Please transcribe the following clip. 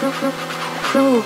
そう。